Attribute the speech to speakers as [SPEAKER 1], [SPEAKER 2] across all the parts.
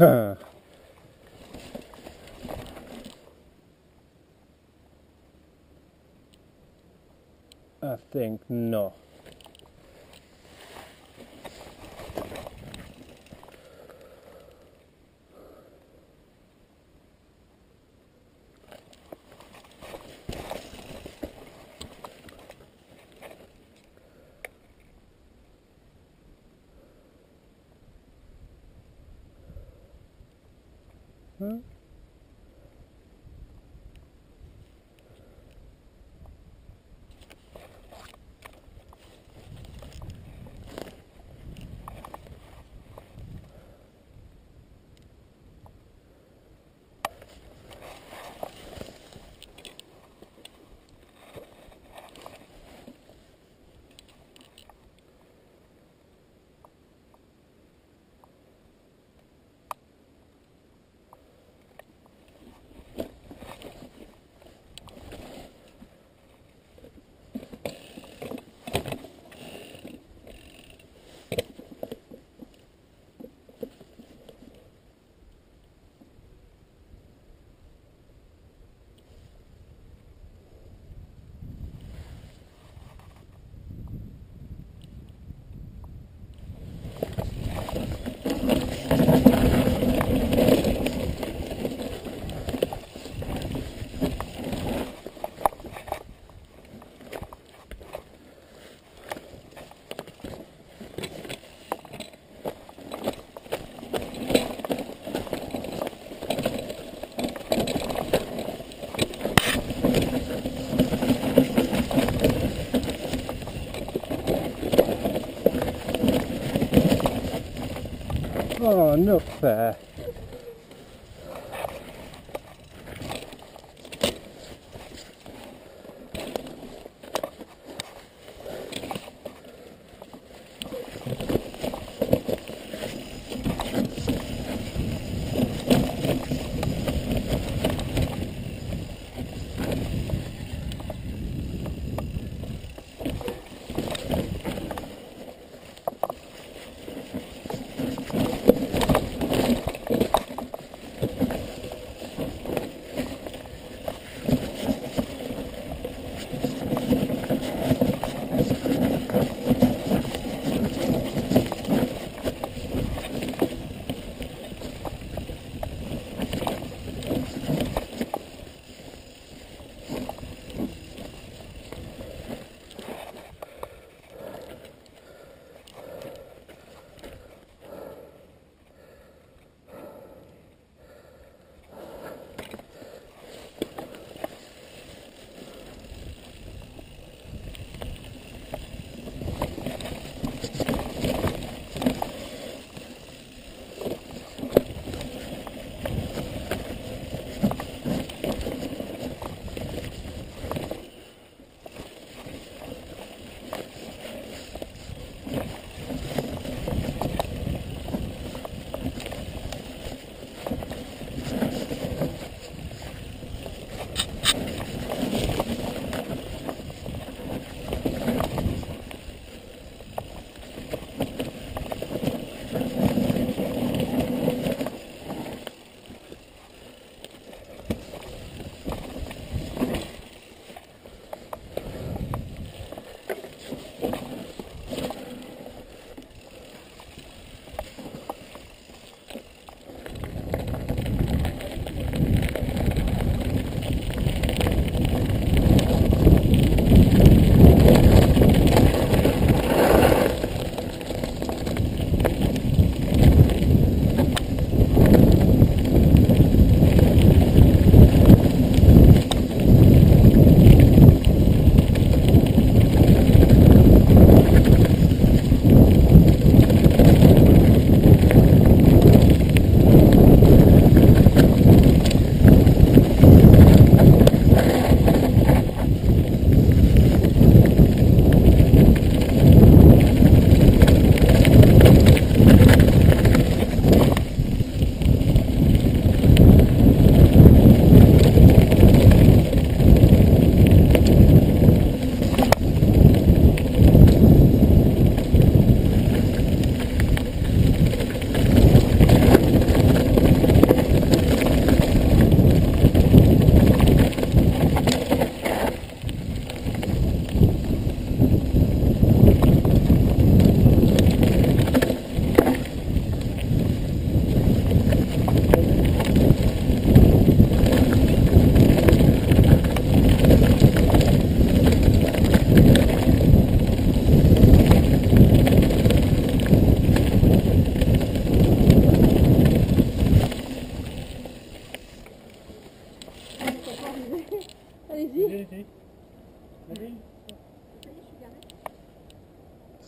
[SPEAKER 1] I think no. Huh? Oh, not fair.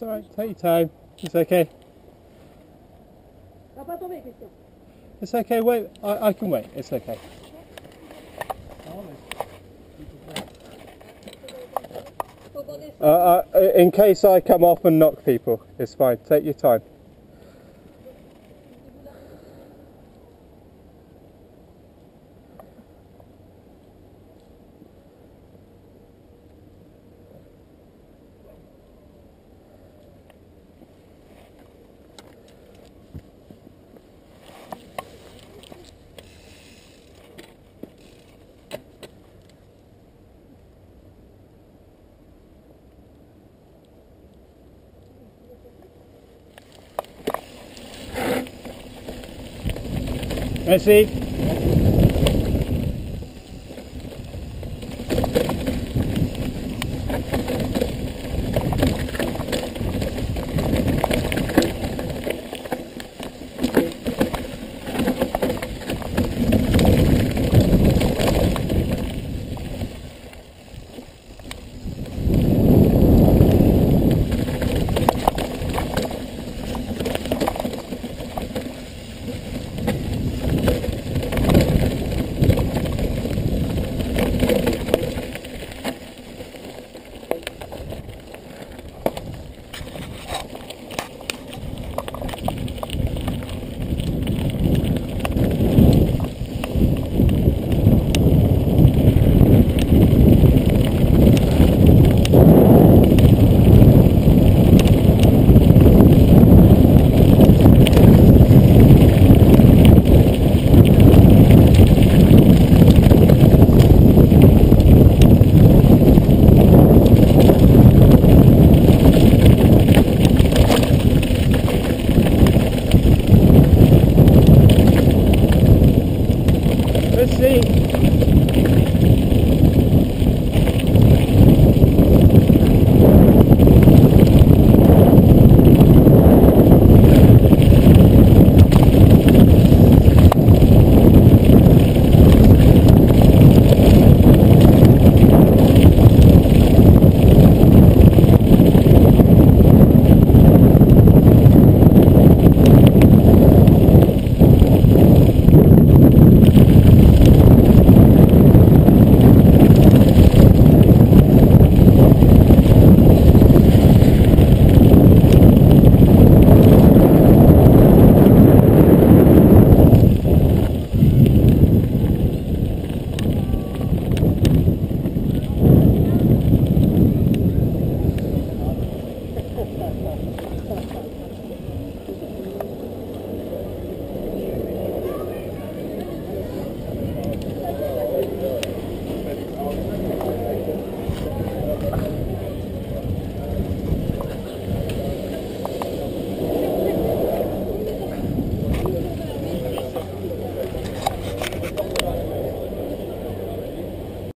[SPEAKER 1] It's alright, take your time. It's okay.
[SPEAKER 2] Va pas tomber, Christian.
[SPEAKER 1] It's okay, wait. I, I can wait. It's okay.
[SPEAKER 2] Faut qu'on ait-
[SPEAKER 1] Uh, uh, in case I come off and knock people, it's fine. Take your time. ऐसे